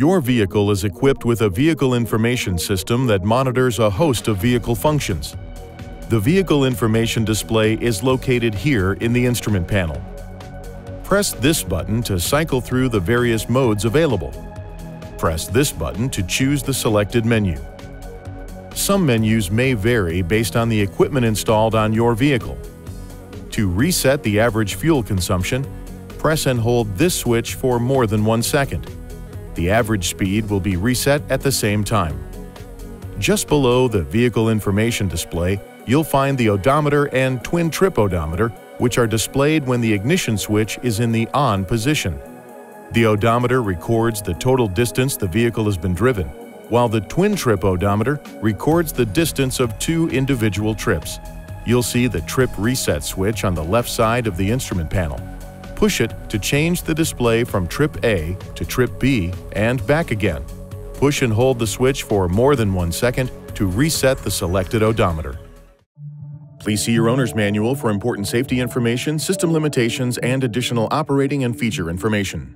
Your vehicle is equipped with a vehicle information system that monitors a host of vehicle functions. The vehicle information display is located here in the instrument panel. Press this button to cycle through the various modes available. Press this button to choose the selected menu. Some menus may vary based on the equipment installed on your vehicle. To reset the average fuel consumption, press and hold this switch for more than one second. The average speed will be reset at the same time. Just below the vehicle information display, you'll find the odometer and twin trip odometer, which are displayed when the ignition switch is in the on position. The odometer records the total distance the vehicle has been driven, while the twin trip odometer records the distance of two individual trips. You'll see the trip reset switch on the left side of the instrument panel. Push it to change the display from trip A to trip B and back again. Push and hold the switch for more than one second to reset the selected odometer. Please see your owner's manual for important safety information, system limitations, and additional operating and feature information.